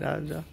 जा जा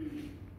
Mm-hmm.